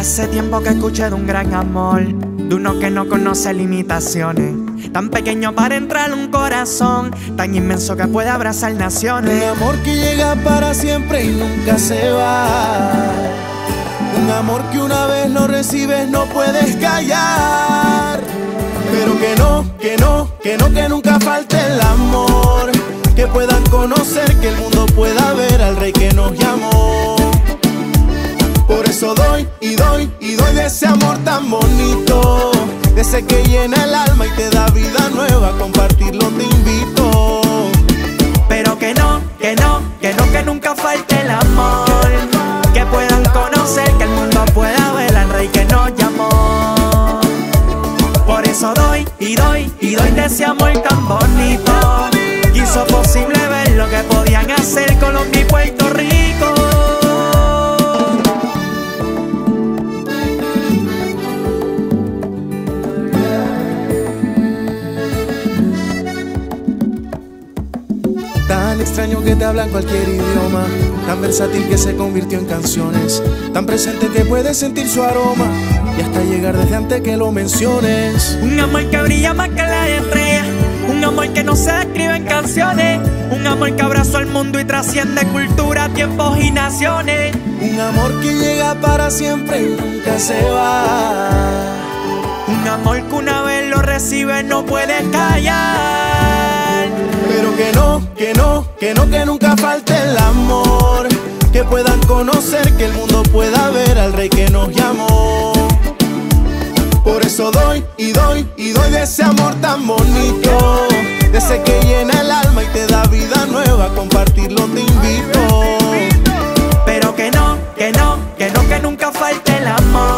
Hace tiempo que escuché de un gran amor, de uno que no conoce limitaciones. Tan pequeño para entrar un corazón, tan inmenso que puede abrazar naciones. Un amor que llega para siempre y nunca se va. Un amor que una vez lo recibes no puedes callar. Pero que no, que no, que no, que nunca falte el amor. Que puedan conocer, que el mundo pueda ver al rey que nos llamó. Por eso doy y doy y doy de ese amor tan bonito. De ese que llena el alma y te da vida nueva. Compartirlo te invito. Pero que no, que no, que no, que nunca falte el amor. Que puedan conocer, que el mundo pueda ver al rey que nos llamó. Por eso doy y doy y doy de ese amor tan bonito. Hizo posible ver lo que podían hacer Colombia y Puerto Rico. Tan extraño que te hablan cualquier idioma, tan versátil que se convirtió en canciones, tan presente que puedes sentir su aroma y hasta llegar desde antes que lo menciones. Un amor que brilla más que la estrella, un amor que no se describe en canciones, un amor que abrazó al mundo y trasciende cultura, tiempos y naciones. Un amor que llega para siempre y nunca se va. Un amor que una vez lo recibe no puede callar. Que no, que no, que no, que nunca falte el amor. Que puedan conocer, que el mundo pueda ver al rey que nos llamó. Por eso doy y doy y doy de ese amor tan bonito. De ese que llena el alma y te da vida nueva. Compartirlo te invito. Pero que no, que no, que no, que nunca falte el amor.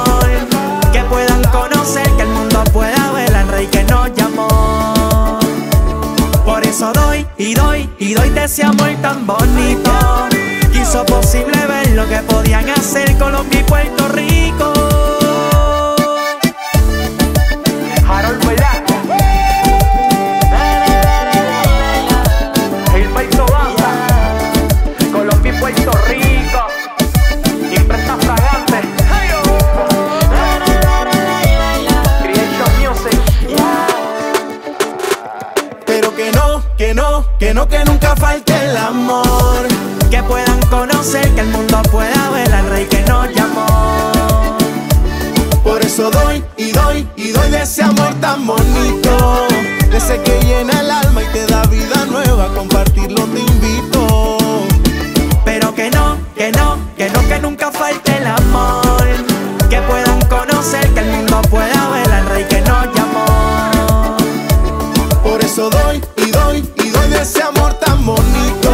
Y doy y doy de ese amor tan bonito. Hizo posible ver lo que podían hacer Colombia y Puerto. Que no, que no, que nunca falte el amor. Que puedan conocer, que el mundo pueda ver al rey que nos llamó. Por eso doy y doy y doy de ese amor tan bonito. De ese que llena tan bonito.